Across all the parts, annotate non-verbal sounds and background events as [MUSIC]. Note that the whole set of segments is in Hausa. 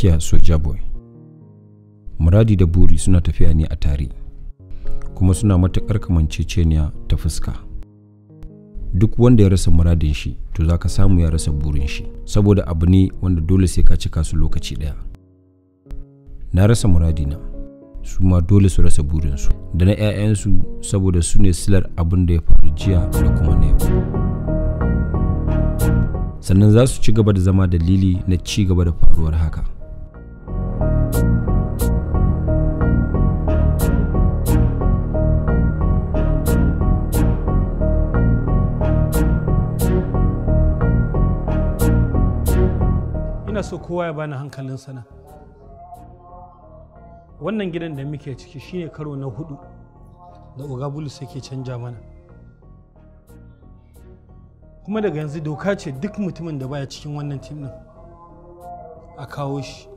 inkiya soja boy. Muradi da buri suna tafiya ne a tare kuma suna matuƙar kamanceceniya ta fuska. Duk wanda ya rasa muradin shi to za ka samu ya rasa burin shi saboda abu ne wanda dole sai ka cika su lokaci ɗaya. Na rasa muradina su ma dole su rasa burinsu da na 'ya'yansu saboda su ne silar abin da ya faru jiya da kuma na yau. Sannan za su ci gaba da zama dalili na ci gaba da faruwar haka. Ina so kowa ya bani hankalin sana wannan gidan da muke ciki shine karo na huɗu da ogabulus yake canja mana. Kuma daga yanzu doka ce duk mutumin da baya cikin wannan tim din a kawo shi.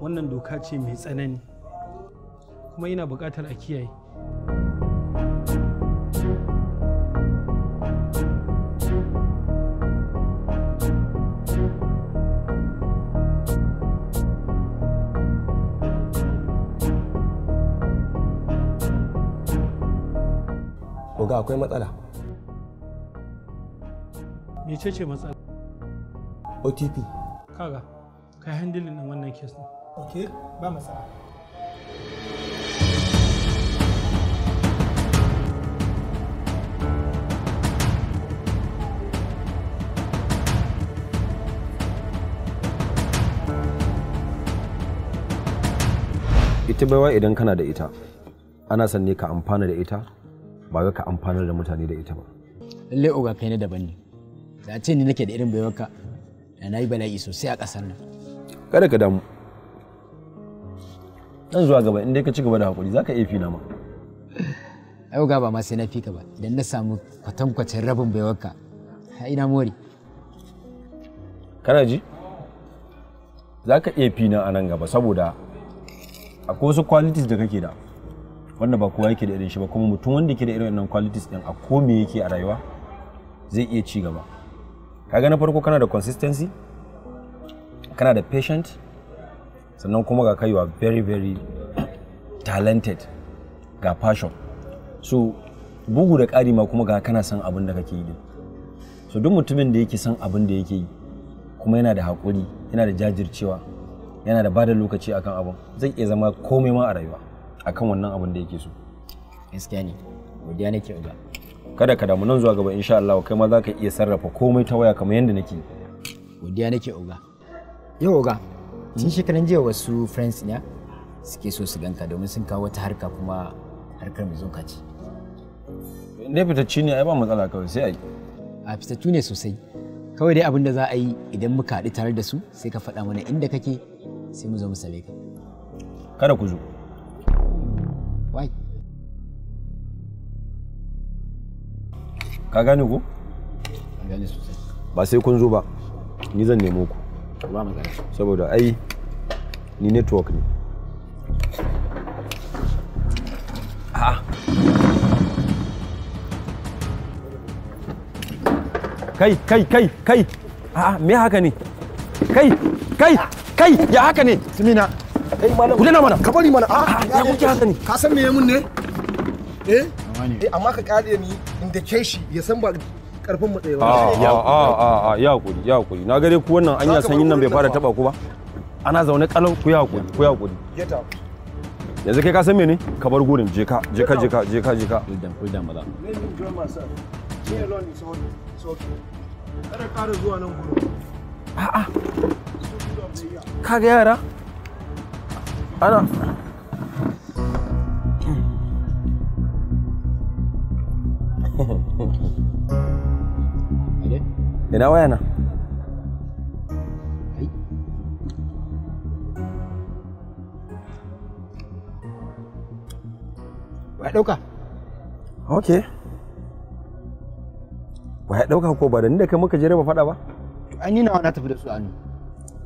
Wannan doka ce mai tsanani kuma ina buƙatar a kiyaye Oga akwai matsala. mece ce matsala OTP. kaga kai handilin din wannan kes din Ok, ba matsala. ita baiwa idan kana da ita ana son ne ka amfana da ita ba wai ka amfanar da mutane da ita ba. Lallai oga kai na daban ne. Da a ce ni nake da irin baiwarka da na yi bala'i sosai a ƙasar nan. Kada ka damu. Dan zuwa gaba inda ka ci gaba da haƙuri zaka iya fina ma. Ai oga ba ma sai na fika ba. Idan na samu kwatankwacin rabin baiwarka ha ina more. Kana ji? Zaka iya fina a nan gaba saboda akwai wasu qualities da kake da wanda ba kowa yake da irin shi ba kuma mutum wanda yake da irin wannan qualities din a ko me yake a rayuwa zai iya ci gaba. Kaga na farko kana da consistency kana da patient sannan kuma ga kai are very very talented. Ga passion. So bugu da ƙari ma kuma ga kana son abin da kake yi din. So duk mutumin da yake son abin da yake yi kuma yana da haƙuri yana da jajircewa yana da ba da lokaci akan abin zai iya zama komai ma a rayuwa akan wannan abin da yake so. Gaskiya ne. Godiya nake oga kada ka damu nan zuwa gaba insha Allah kai ma za ka iya sarrafa komai ta waya kamar yadda nake godiya nake oga yau oga tun shekaran jiya wasu friends ne suke so su ganka domin sun kawo wata harka kuma harkar mai zonka ce. Ne fitacci ne ai ba matsala kawai sai a yi. A fitattu ne sosai. Kawai dai abin da za a yi idan muka haɗu tare da su sai ka faɗa mana inda kake sai mu zo mu same ka. Kada ku zo. Wai ka gane ko? Gane sosai. Ba sai kun zo ba. Ni zan nemo ku. Ba magana saboda ai ni network ne kai kai kai kai a me haka ne kai kai kai ya haka ne Simina. Eh malam. ku dana mana Ka bari mana. Ah, ya kuke haka ne Ka san me mun ne? Eh? Eh amma ka kare ni inda ke shi ya san ba ƙarfin mu tsaye a ba. a a a ya haƙuri ya haƙuri na gare ku wannan anya sanyin nan bai fara taba ku ba? ana zaune kalau ku ya haƙuri ku ya haƙuri Get out. yanzu kai ka san mene? Ka bar gurin je ka je ka je ka je ka je ka. Fuldan fuldan maza. Kada ƙara zuwa nan gurin. kaga yara? Ana? [LAUGHS] ina waya na. Wa ɗauka? ok ba ya ɗauka ko ba da ni da kai muka je raba fada ba To ai ni nawa na tafi da su a hannu.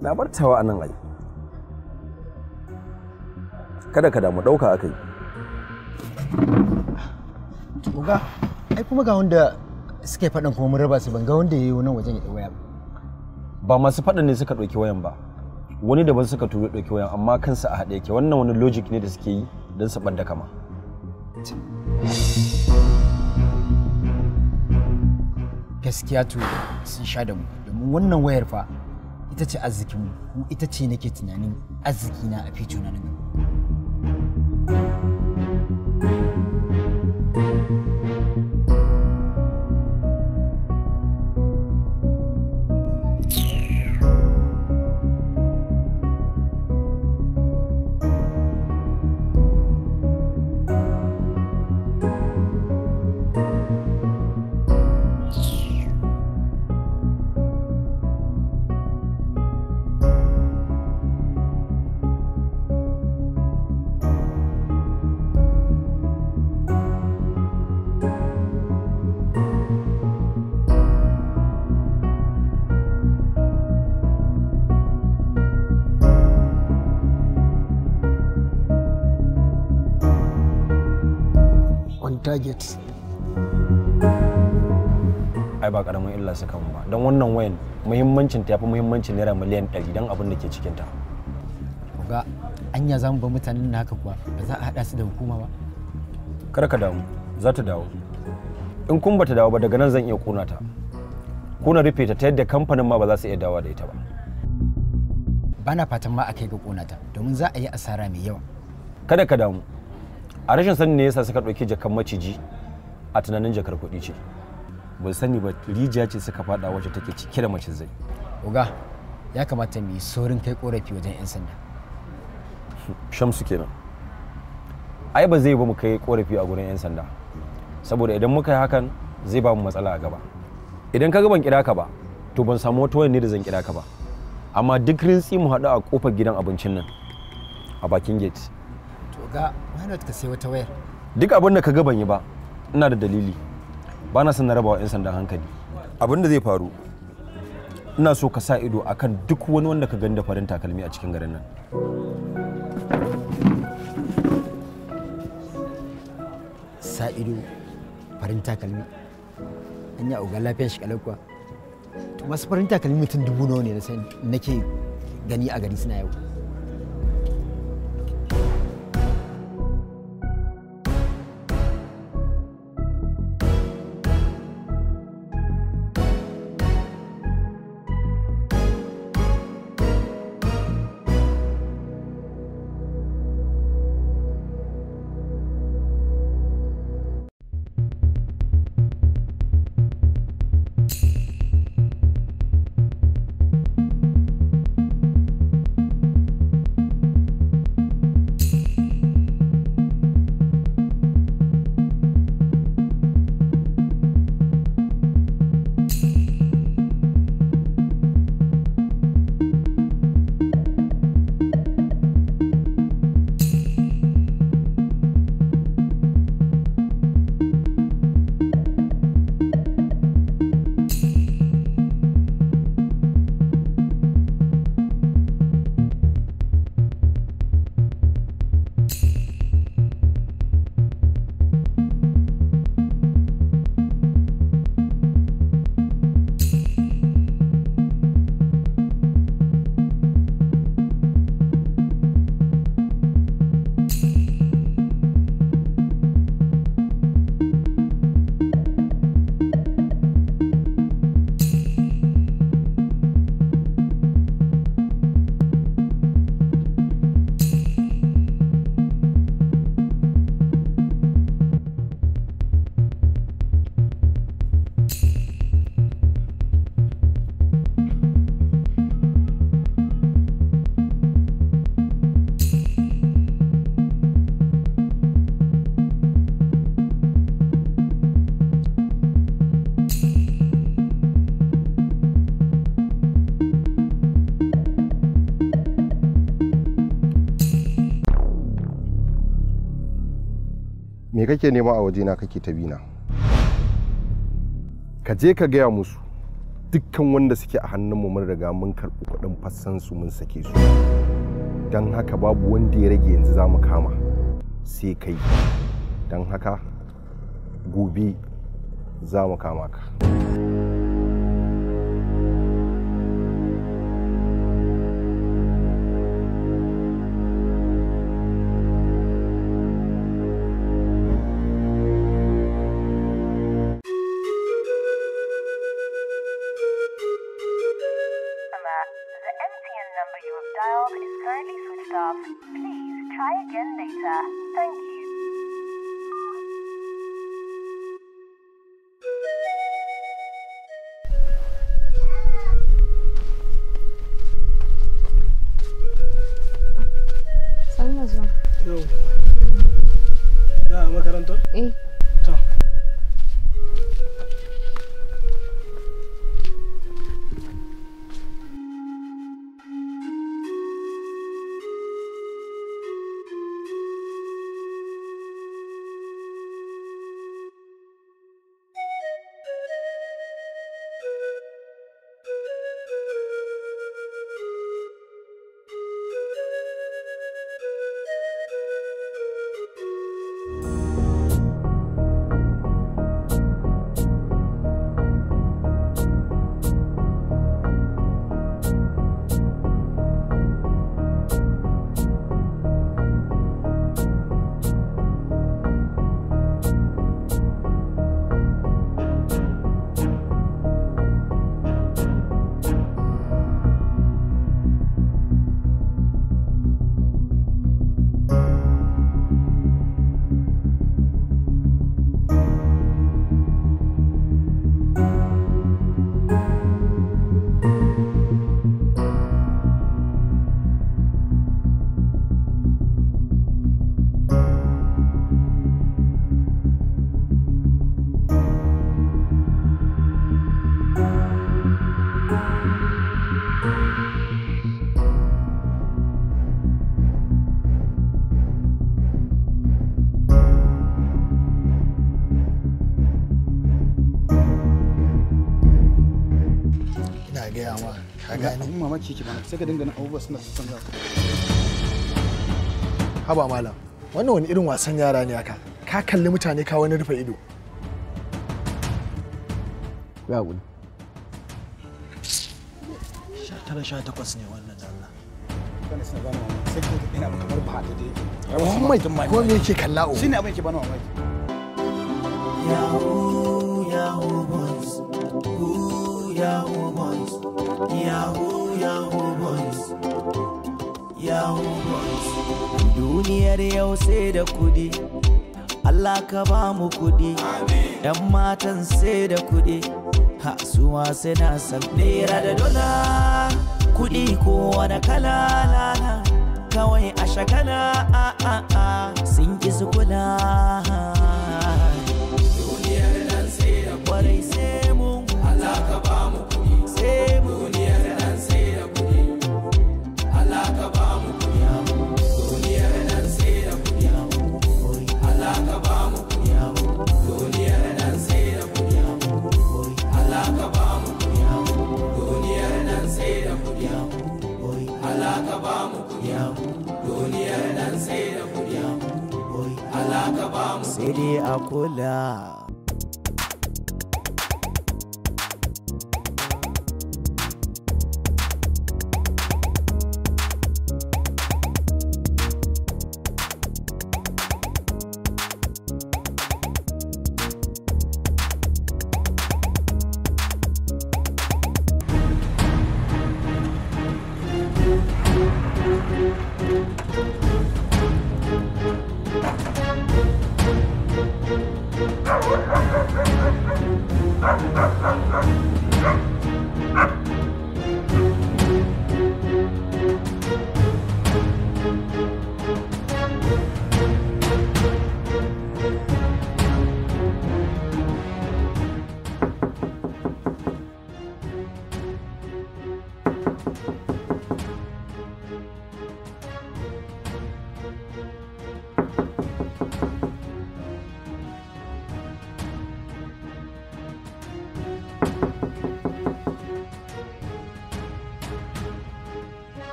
na bar tawa a nan ai kada ka damu ɗauka akai Oga, ai kuma ga wanda suke faɗan kuma mun raba su. Ban ga wanda ya yi nan wajen ya ɗau waya ba. ba masu faɗin ne suka ɗauki wayan ba. Wani daban suka turo ɗauki wayan amma kansa a haɗe yake. Wannan wani logic ne da suke yi don su ɓadda kama. Gaskiya to sun sha da mu. Domin wannan wayar fa ita ce arzikinmu kuma ita ce nake tunanin arziki na a fito na nan target. Ai ba ƙaramin illa suka mun ba. Don wannan wayan muhimmancin ta yafi muhimmancin naira miliyan 100 don abin da ke cikin ta ga anya za mu ba mutanen na haka kuwa? Ba za a haɗa su da hukuma ba? Kar ka damu za ta dawo. In kun bata dawo ba daga nan zan iya kuna ta. Kuna rufe ta ta yadda kamfanin ma ba za su iya dawo da ita ba. Ba na fatan ma a kai ga ƙonata domin za a yi asara mai yawa. Kada ka damu. A rashin sani ne yasa suka ɗauki jakan maciji a tunanin jakar kuɗi ce. Ban sani ba rijiya ce suka faɗa wacce take cike da macizai. Oga ya kamata mu yi saurin kai korafi wajen 'yan sanda. Shamsu kenan. Ai ba zai ba mu kai korafi a gurin 'yan sanda. Saboda idan muka yi hakan zai ba mu matsala a gaba. Idan ka ga ban kira ka ba to ban samu wata wani ne da zan kira ka ba. Amma duk rintsi mu haɗu a ƙofar gidan abincin nan a bakin gate. Ga why not ka sai wata wayar? Duk abin da ka ga ban yi ba ina da dalili. Ba na son na raba wa 'yan sandan hankali. Abin da zai faru ina so ka sa ido akan duk wani wanda ka gani da farin takalmi a cikin garin nan. Sa ido farin takalmi. An yi oga lafiyar shi kalau kuwa. To masu farin takalmi mutum dubu nawa ne na sani nake gani a gari suna yau kake nema a wajena kake ta bina? Ka je ka gaya musu. Dukkan wanda suke a hannunmu mun riga mun karɓi kuɗin fassansu mun sake su. Don haka babu wanda ya rage yanzu za mu kama. Sai kai. Don haka gobe za mu kama ka. Mamaki ke mana sai ka dinga nan abubuwa suna canza haba malam wannan wani irin wasan yara ne haka? Ka kalli mutane ka wani rufe ido. Ya wuni sha tara sha takwas ne wannan da Allah. Kana suna bani mamaki sai ka ina kamar ba ta dai. Muhammad ko me yake kalla o? Shine abin ke bani mamaki. Yahoo, Yahoo boys. Ooh, Yahoo boys. Yahoo, Yahoo boys. Yahoo boys. Duniyar yau sai da kuɗi. Allah ka ba mu kuɗi. ‘Yan matan sai da kuɗi. Ha su ma suna san naira da dola. Kudi ko wani kala lala. Kawai a shagala a a a sun kula. Sai dai a kula.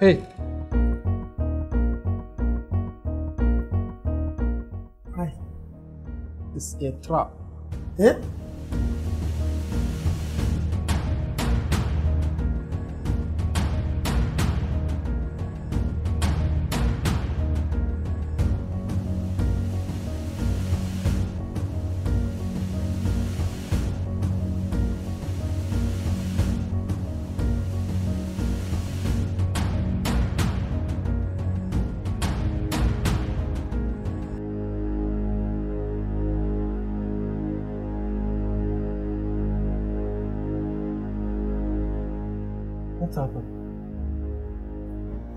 Hey, Hi. It's a trap. eh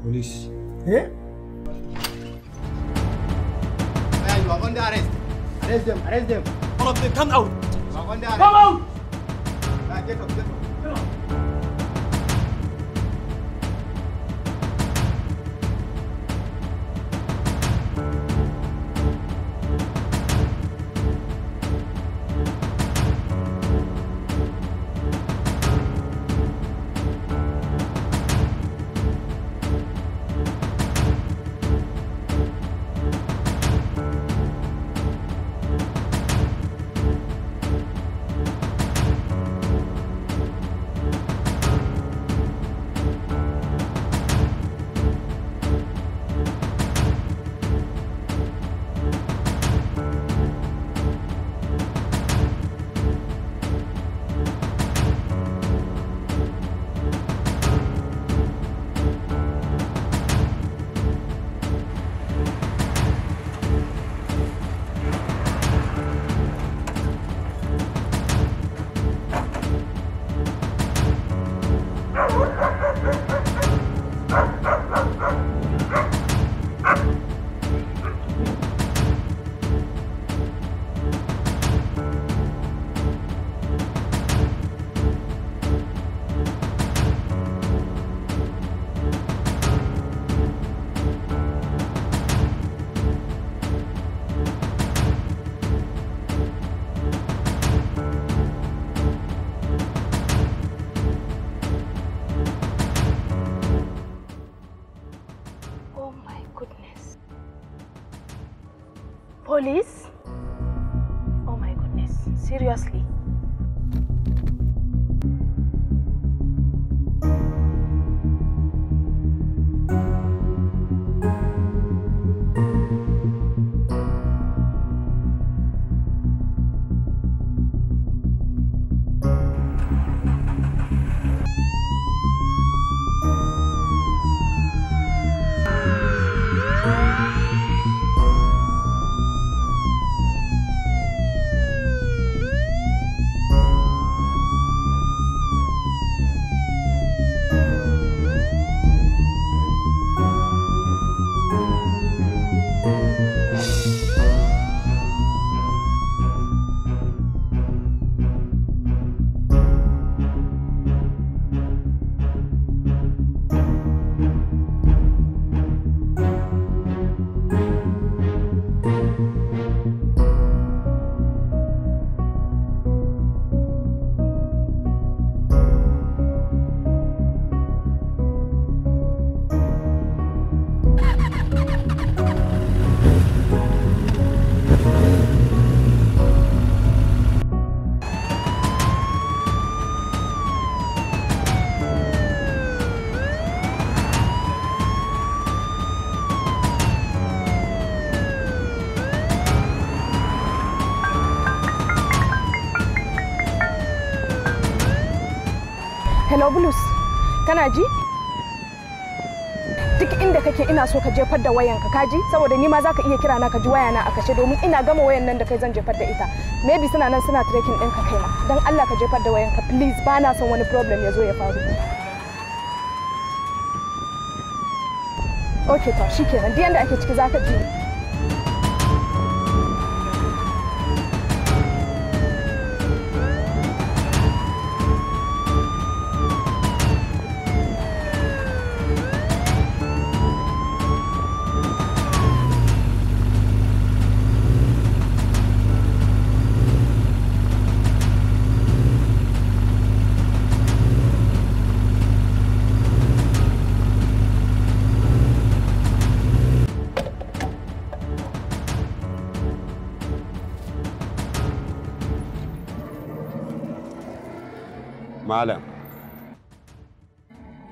Police. Eh? Hey, you are under arrest. Arrest them, arrest them. All of them, come out. You are under arrest. Come out. Get up, get up. Get up. Kana ji? Duk inda kake ina so ka jefar da wayanka kaji saboda ni ma iya kira na ka ji wayana a kashe domin ina gama wayan nan da kai zan jefar da ita. Maybe suna nan suna tracking ɗinka kai ma. Don Allah ka jefar da wayanka please ba na son wani problem ya zo ya faru. Ok to shikenan duk yanda ake ciki za ka ji.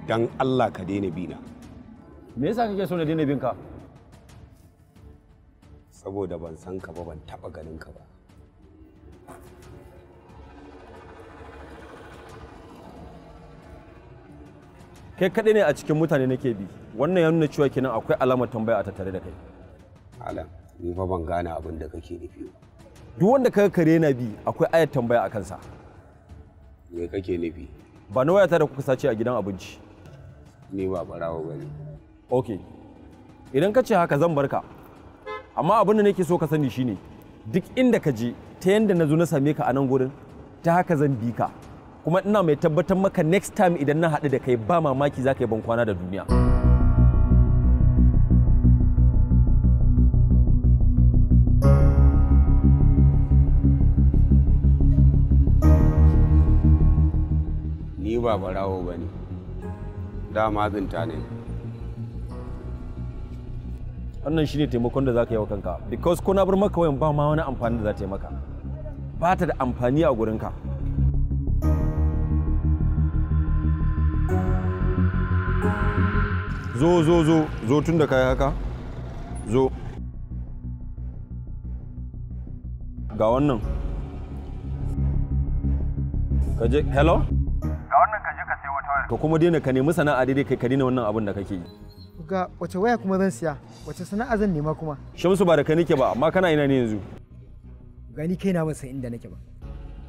Dan Allah ka daina bina. Me yasa kake so na daina bin ka? Saboda ban san ka ba ban taba ganin ka ba. Kai kaɗai ne a cikin mutane nake bi. Wannan ya nuna cewa kenan akwai alamar tambaya a tattare da kai. Malam ni fa ban gane abin da kake nufi duk wanda kaga kare na bi akwai ayar tambaya a kansa. Me kake nufi? Ba na wayata da kuka sace a gidan abinci. Ni ba barawo ba ne ok. Idan ka ce haka zan barka amma abin da nake so ka sani shine duk inda ka je ta yanda na zo na same ka a nan gurin ta haka zan bi ka. Kuma ina mai tabbatar maka next time idan na haɗu da kai ba mamaki za ka yi ban kwana da duniya. Ni ba barawo ba ne dama zinta ne. Wannan shine taimakon da za ka yi wa kanka. Because ko na bar maka wayan ba ma wani amfani da za ta yi maka. Ba ta da amfani a gurinka. Zo zo zo. Zo tun da kai haka. Zo. Ga wannan. Ka je hello? Ka kuma daina ka nemi sana'a daidai kai ka daina wannan abin da kake yi. Ga wace waya kuma zan siya? Wace sana'a zan nema kuma? Shamsu ba da ka nake ba amma kana ina ne yanzu? Gani kaina ban san inda nake ba.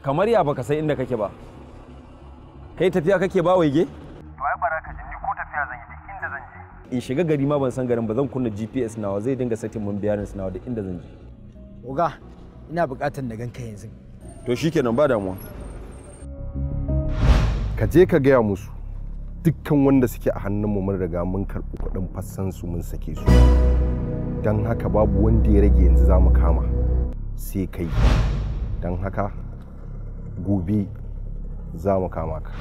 Kamar ya baka san inda kake ba. Kai tafiya kake ba waige? To ai bara ka ni ko tafiya zan yi duk inda zan je. in shiga gari ma ban san garin ba zan kunna GPS nawa zai dinga satin mun bayanin nawa da inda zan je. Oga ina buƙatar na ganka yanzu. To shikenan ba damuwa. Ka je ka gaya musu. Dukkan wanda suke a hannunmu mun riga mun karɓi kuɗin fassansu mun sake su. Don haka babu wanda ya rage yanzu za mu kama. Sai kai. Don haka gobe za mu kama ka.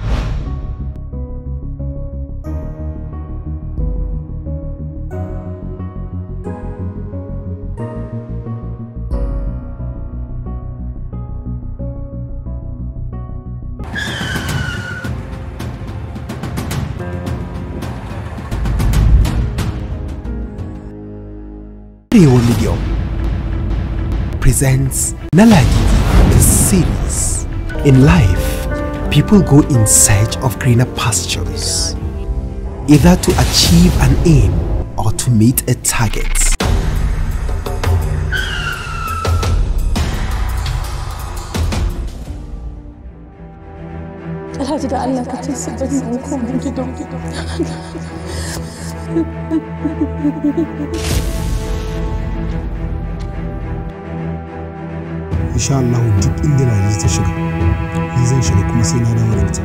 Presents the series. In life, people go in search of greener pastures, either to achieve an aim or to meet a target. Insha Allah duk inda Raji ta shiga ni zan shiga kuma sai na dawo da ita.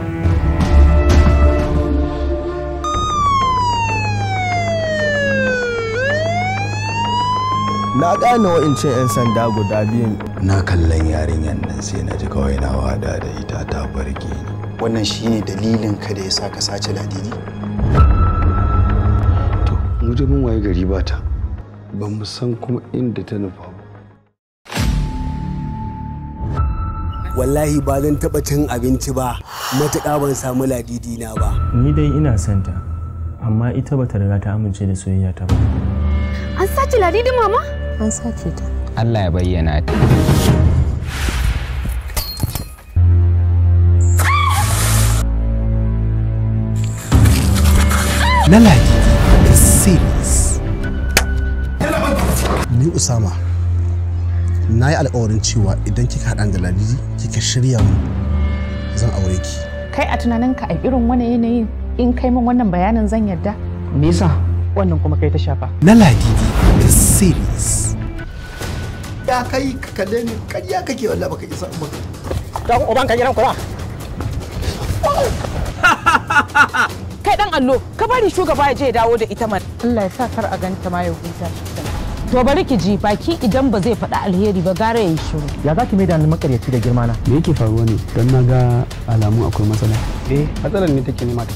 Na gane wa'incan 'yan sanda guda biyun. Na kallon yarinyar nan sai na ji kawai na wada da ita ta barke ni. Wannan shine dalilin ka da ya sa ka sace ladidi mu je mun waye gari ba ta. Ba mu san kuma inda ta nufa wallahi ba zan taɓa cin abinci ba matuƙa ban samu ladidi na ba ni dai ina santa amma ita bata riga ta amince da soyayya ta ba An sace ladidi mama? An sace ta. Allah ya bayyana ta. Nalagi, the series. ni Usama na yi alkawarin cewa idan kika haɗa da Ladidi kika shirya mu zan aure ki. Kai a tunaninka a irin wani yanayin in kai min wannan bayanin zan yadda me yasa? Wannan kuma kai ta shafa. Nalagi, the series. ya kai ka kalle ni ƙarya kake wallahi baka isa ba. Dan uban ka gidan kula [LAUGHS] kai dan allo ka bari shugaba ya je ya dawo da ita man Allah ya sa kar a ganta ma ya huta. To bari ki ji baki idan ba zai faɗi alheri ba gara ya yi shiru. Ya za ki mai da makaryaci da girma na me yake faruwa ne? Don na ga alamu akwai matsala. Eh matsalar ne take nema ta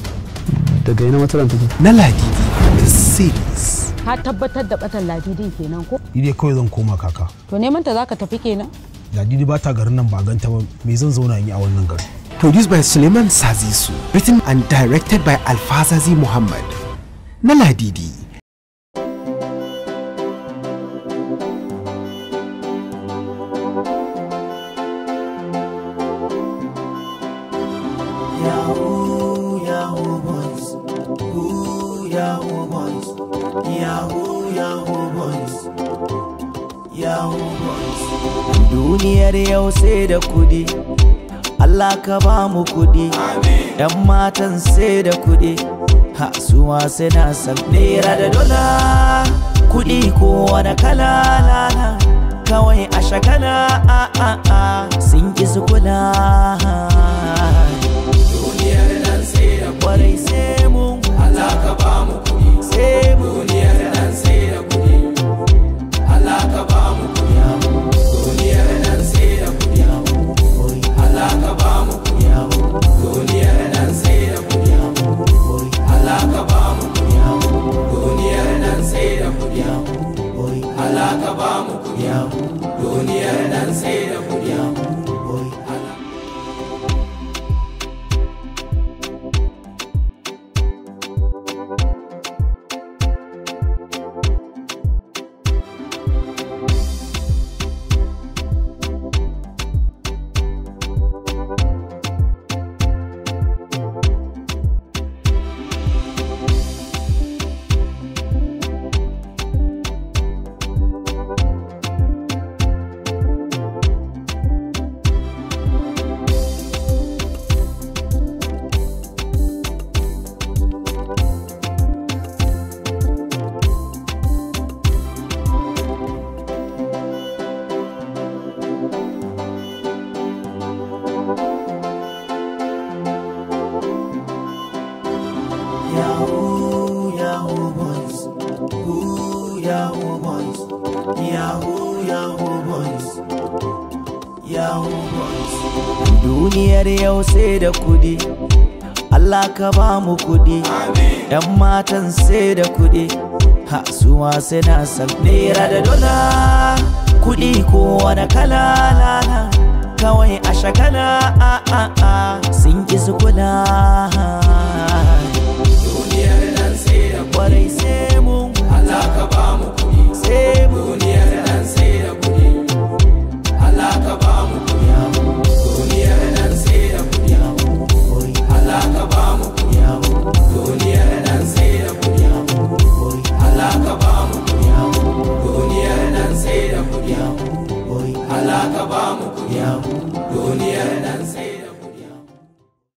daga ina matsalar take? Nalagi, the series. ka tabbatar da batan ladidin kenan ko? Ni dai kawai zan koma kaka. To neman ta zaka tafi kenan? Ladidi ba ta garin nan ba ganta ba. Me zan zauna in yi a wannan gari Produced by Suleiman Sazisu, written and directed by Alfazazi Muhammad. Naladidi. Yahoo, Duniyar yau sai da kuɗi. Allah ka ba mu kuɗi. ‘Yan matan sai da kuɗi. ha su ma suna san naira da dola kuɗi ko wani kala kawai a shagala a a a sun ƙi su kula Yahoo boys. Yahoo, Yahoo boys. Yahoo boys. Duniyar yau sai da kuɗi. Allah ka ba mu kuɗi. ‘Yan matan sai da kuɗi. Ha su ma suna san naira da dola. Kudi ko wani kala lala. Kawai a shagala a a a sun ƙi su kula.